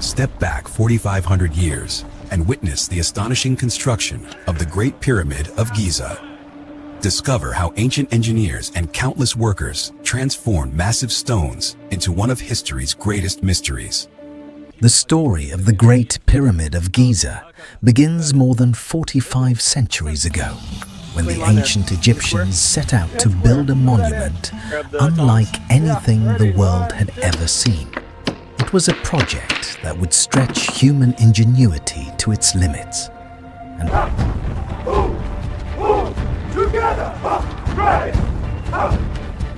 Step back 4,500 years and witness the astonishing construction of the Great Pyramid of Giza. Discover how ancient engineers and countless workers transformed massive stones into one of history's greatest mysteries. The story of the Great Pyramid of Giza begins more than 45 centuries ago, when the ancient Egyptians set out to build a monument unlike anything the world had ever seen. It was a project that would stretch human ingenuity to its limits. And Together!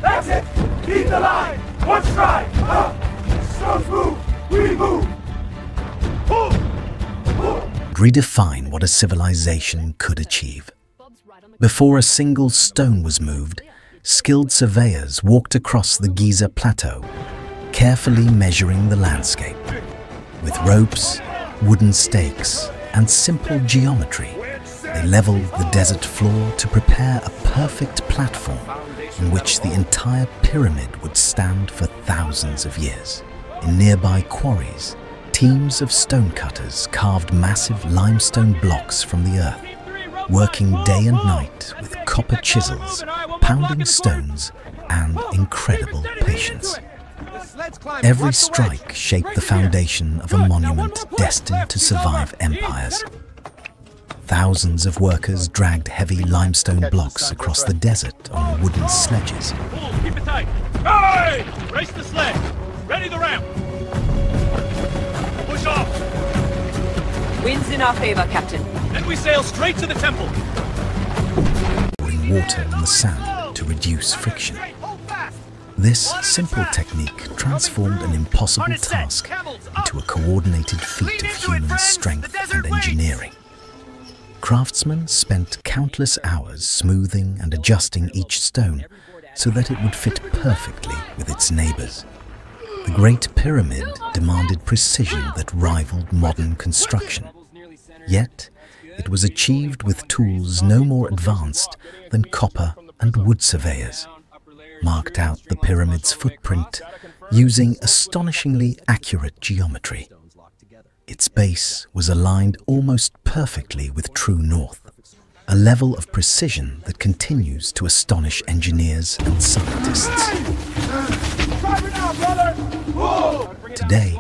That's it! Keep the line! One! Stones move! We move! redefine what a civilization could achieve. Before a single stone was moved, skilled surveyors walked across the Giza Plateau, carefully measuring the landscape. With ropes, wooden stakes, and simple geometry, they leveled the desert floor to prepare a perfect platform in which the entire pyramid would stand for thousands of years. In nearby quarries, teams of stonecutters carved massive limestone blocks from the earth, working day and night with copper chisels, pounding stones, and incredible patience. Every strike shaped the foundation of a monument destined to survive empires. Thousands of workers dragged heavy limestone blocks across the desert on oh, wooden oh. sledges. Keep it tight! Hey! Race the sled! Ready the ramp! Push off! Wind's in our favor, Captain. Then we sail straight to the temple! Pouring water on the sand to reduce friction. This simple technique transformed an impossible task into a coordinated feat of human strength and engineering. Craftsmen spent countless hours smoothing and adjusting each stone so that it would fit perfectly with its neighbors. The Great Pyramid demanded precision that rivaled modern construction. Yet, it was achieved with tools no more advanced than copper and wood surveyors, marked out the pyramid's footprint using astonishingly accurate geometry. Its base was aligned almost perfectly with true north, a level of precision that continues to astonish engineers and scientists. Today,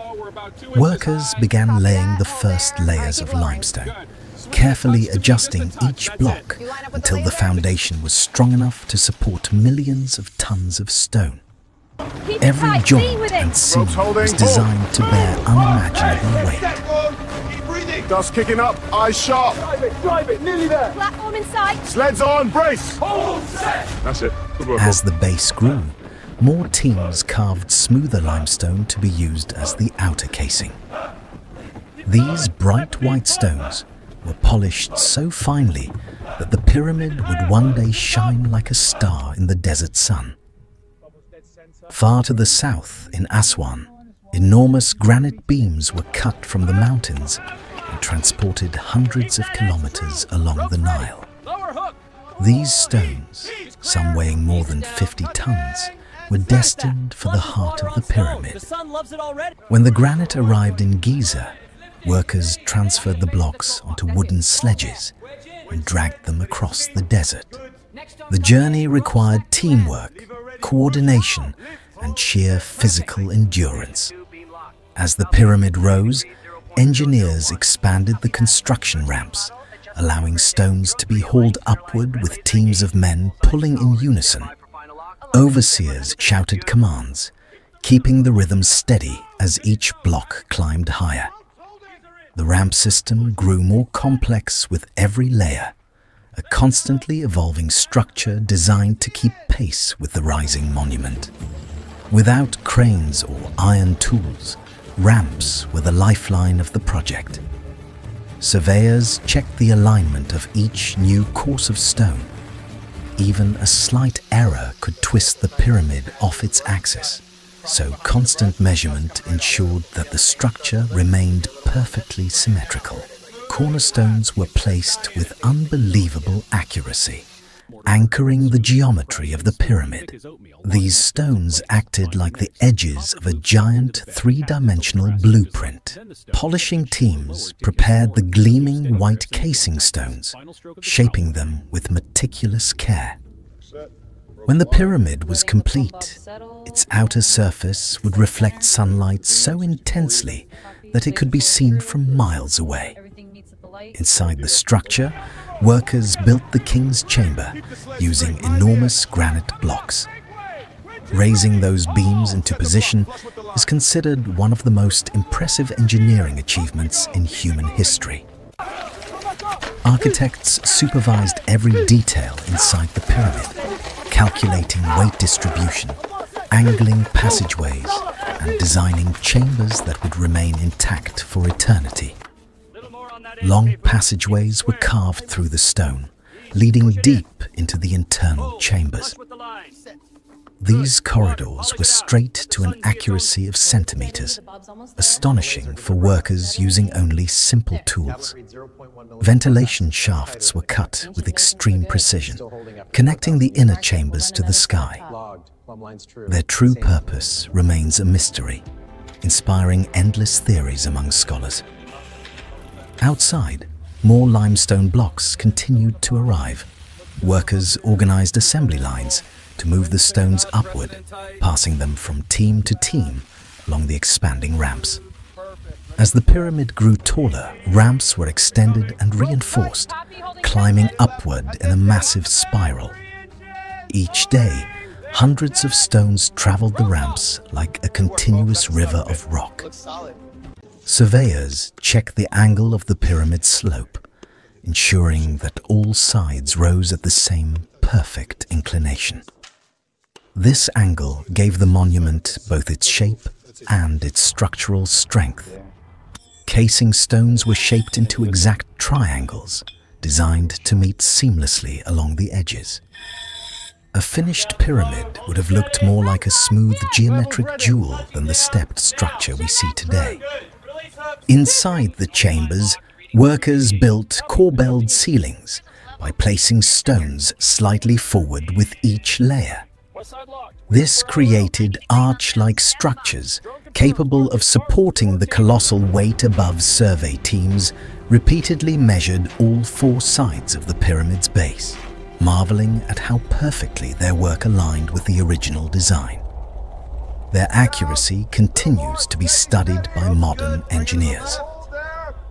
workers began laying the first layers of limestone, carefully adjusting each block until the foundation was strong enough to support millions of tons of stone. Every joint and seam was designed to bear unimaginable weight. Dust kicking up, eyes sharp. Drive it, drive it, nearly there! Platform in sight. Sleds on, brace. Hold set! That's it. As the base grew, more teams carved smoother limestone to be used as the outer casing. These bright white stones were polished so finely that the pyramid would one day shine like a star in the desert sun. Far to the south, in Aswan, enormous granite beams were cut from the mountains and transported hundreds of kilometers along the Nile. These stones, some weighing more than 50 tons, were destined for the heart of the pyramid. When the granite arrived in Giza, workers transferred the blocks onto wooden sledges and dragged them across the desert. The journey required teamwork, coordination, and sheer physical endurance. As the pyramid rose, engineers expanded the construction ramps, allowing stones to be hauled upward with teams of men pulling in unison. Overseers shouted commands, keeping the rhythm steady as each block climbed higher. The ramp system grew more complex with every layer, a constantly evolving structure designed to keep pace with the rising monument. Without cranes or iron tools, ramps were the lifeline of the project. Surveyors checked the alignment of each new course of stone. Even a slight error could twist the pyramid off its axis, so constant measurement ensured that the structure remained perfectly symmetrical. Cornerstones were placed with unbelievable accuracy, anchoring the geometry of the pyramid. These stones acted like the edges of a giant three-dimensional blueprint. Polishing teams prepared the gleaming white casing stones, shaping them with meticulous care. When the pyramid was complete, its outer surface would reflect sunlight so intensely that it could be seen from miles away. Inside the structure, workers built the king's chamber using enormous granite blocks. Raising those beams into position is considered one of the most impressive engineering achievements in human history. Architects supervised every detail inside the pyramid, calculating weight distribution, angling passageways, and designing chambers that would remain intact for eternity. Long passageways were carved through the stone, leading deep into the internal chambers. These corridors were straight to an accuracy of centimeters, astonishing for workers using only simple tools. Ventilation shafts were cut with extreme precision, connecting the inner chambers to the sky. Their true purpose remains a mystery, inspiring endless theories among scholars. Outside, more limestone blocks continued to arrive. Workers organized assembly lines to move the stones upward, passing them from team to team along the expanding ramps. As the pyramid grew taller, ramps were extended and reinforced, climbing upward in a massive spiral. Each day, hundreds of stones traveled the ramps like a continuous river of rock. Surveyors checked the angle of the pyramid's slope, ensuring that all sides rose at the same perfect inclination. This angle gave the monument both its shape and its structural strength. Casing stones were shaped into exact triangles, designed to meet seamlessly along the edges. A finished pyramid would have looked more like a smooth geometric jewel than the stepped structure we see today. Inside the chambers, workers built corbelled ceilings by placing stones slightly forward with each layer. This created arch-like structures capable of supporting the colossal weight above survey teams repeatedly measured all four sides of the pyramid's base, marveling at how perfectly their work aligned with the original design. Their accuracy continues to be studied by modern engineers.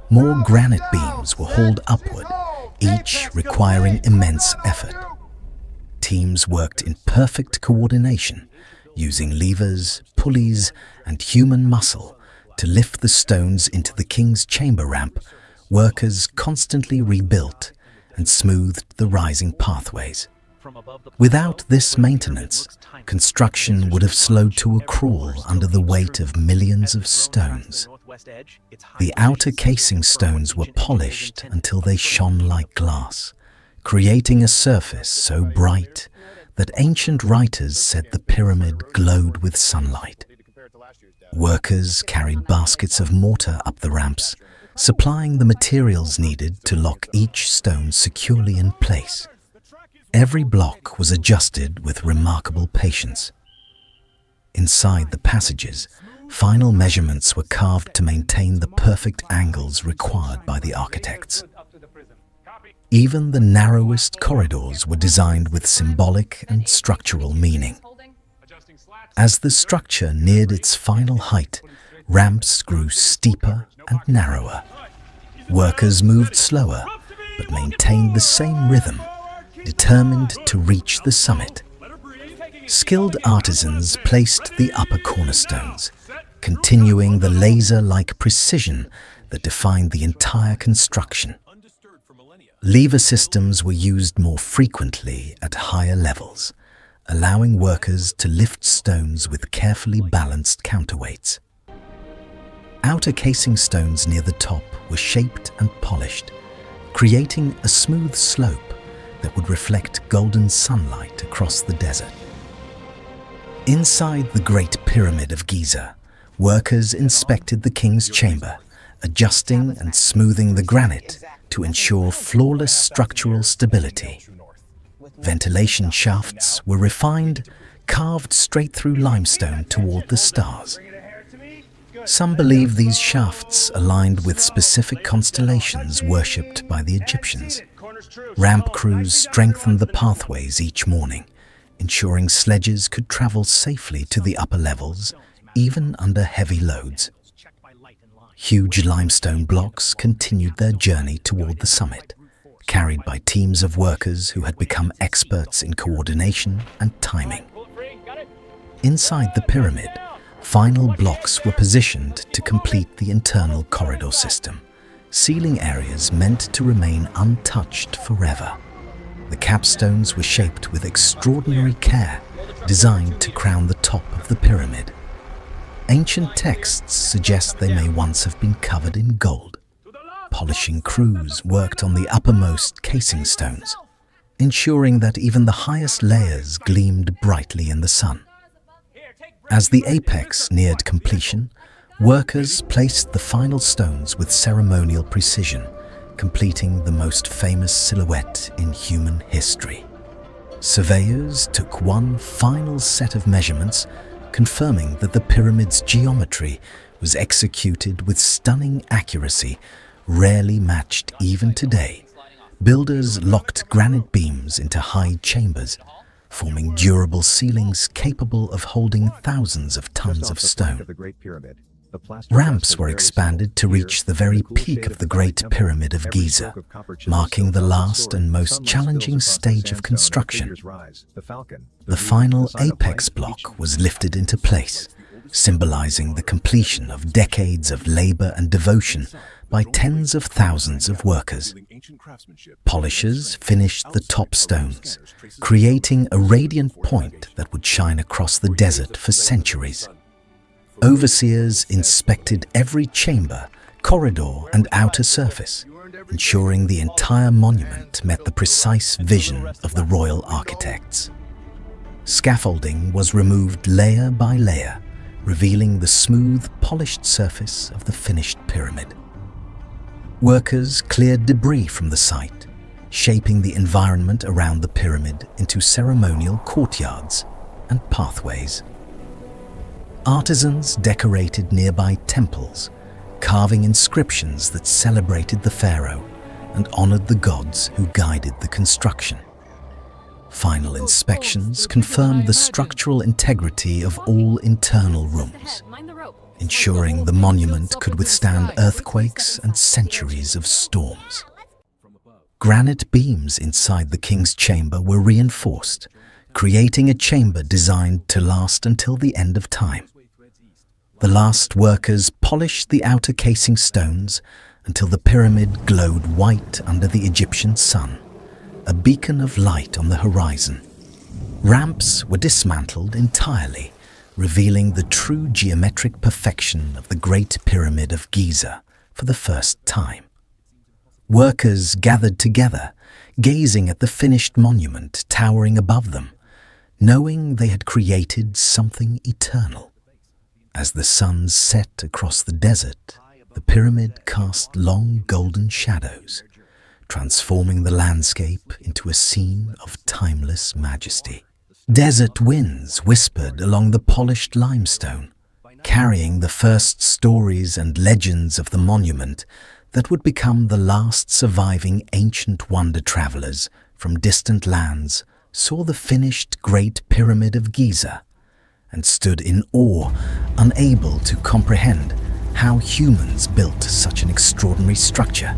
More granite beams were hauled upward, each requiring immense effort teams worked in perfect coordination, using levers, pulleys, and human muscle to lift the stones into the king's chamber ramp, workers constantly rebuilt and smoothed the rising pathways. Without this maintenance, construction would have slowed to a crawl under the weight of millions of stones. The outer casing stones were polished until they shone like glass creating a surface so bright that ancient writers said the pyramid glowed with sunlight. Workers carried baskets of mortar up the ramps, supplying the materials needed to lock each stone securely in place. Every block was adjusted with remarkable patience. Inside the passages, final measurements were carved to maintain the perfect angles required by the architects. Even the narrowest corridors were designed with symbolic and structural meaning. As the structure neared its final height, ramps grew steeper and narrower. Workers moved slower, but maintained the same rhythm, determined to reach the summit. Skilled artisans placed the upper cornerstones, continuing the laser-like precision that defined the entire construction. Lever systems were used more frequently at higher levels, allowing workers to lift stones with carefully balanced counterweights. Outer casing stones near the top were shaped and polished, creating a smooth slope that would reflect golden sunlight across the desert. Inside the Great Pyramid of Giza, workers inspected the king's chamber, adjusting and smoothing the granite to ensure flawless structural stability. Ventilation shafts were refined, carved straight through limestone toward the stars. Some believe these shafts aligned with specific constellations worshipped by the Egyptians. Ramp crews strengthened the pathways each morning, ensuring sledges could travel safely to the upper levels, even under heavy loads. Huge limestone blocks continued their journey toward the summit, carried by teams of workers who had become experts in coordination and timing. Inside the pyramid, final blocks were positioned to complete the internal corridor system, sealing areas meant to remain untouched forever. The capstones were shaped with extraordinary care, designed to crown the top of the pyramid. Ancient texts suggest they may once have been covered in gold. Polishing crews worked on the uppermost casing stones, ensuring that even the highest layers gleamed brightly in the sun. As the apex neared completion, workers placed the final stones with ceremonial precision, completing the most famous silhouette in human history. Surveyors took one final set of measurements confirming that the pyramid's geometry was executed with stunning accuracy, rarely matched even today. Builders locked granite beams into high chambers, forming durable ceilings capable of holding thousands of tons of stone. Ramps were expanded to reach the very peak of the Great Pyramid. Of Giza, marking the last and most challenging stage of construction. The final apex block was lifted into place, symbolizing the completion of decades of labor and devotion by tens of thousands of workers. Polishers finished the top stones, creating a radiant point that would shine across the desert for centuries. Overseers inspected every chamber, corridor and outer surface, ensuring the entire monument met the precise vision of the royal architects. Scaffolding was removed layer by layer, revealing the smooth, polished surface of the finished pyramid. Workers cleared debris from the site, shaping the environment around the pyramid into ceremonial courtyards and pathways. Artisans decorated nearby temples, carving inscriptions that celebrated the pharaoh and honored the gods who guided the construction. Final inspections confirmed the structural integrity of all internal rooms, ensuring the monument could withstand earthquakes and centuries of storms. Granite beams inside the king's chamber were reinforced, creating a chamber designed to last until the end of time. The last workers polished the outer casing stones until the pyramid glowed white under the Egyptian sun, a beacon of light on the horizon. Ramps were dismantled entirely, revealing the true geometric perfection of the Great Pyramid of Giza for the first time. Workers gathered together, gazing at the finished monument towering above them, knowing they had created something eternal. As the sun set across the desert, the pyramid cast long golden shadows, transforming the landscape into a scene of timeless majesty. Desert winds whispered along the polished limestone, carrying the first stories and legends of the monument that would become the last surviving ancient wonder travelers from distant lands saw the finished Great Pyramid of Giza and stood in awe, unable to comprehend how humans built such an extraordinary structure.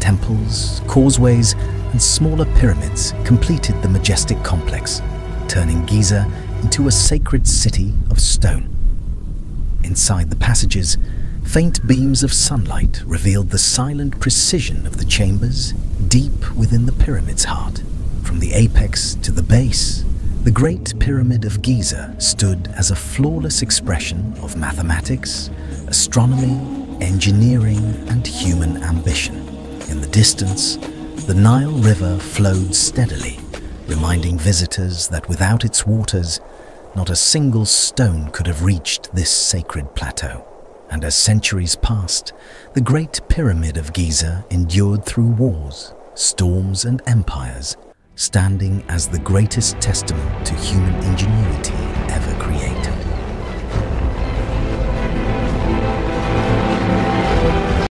Temples, causeways, and smaller pyramids completed the majestic complex, turning Giza into a sacred city of stone. Inside the passages, faint beams of sunlight revealed the silent precision of the chambers deep within the pyramid's heart. From the apex to the base, the Great Pyramid of Giza stood as a flawless expression of mathematics, astronomy, engineering, and human ambition. In the distance, the Nile River flowed steadily, reminding visitors that without its waters, not a single stone could have reached this sacred plateau. And as centuries passed, the Great Pyramid of Giza endured through wars, storms, and empires, standing as the greatest testament to human ingenuity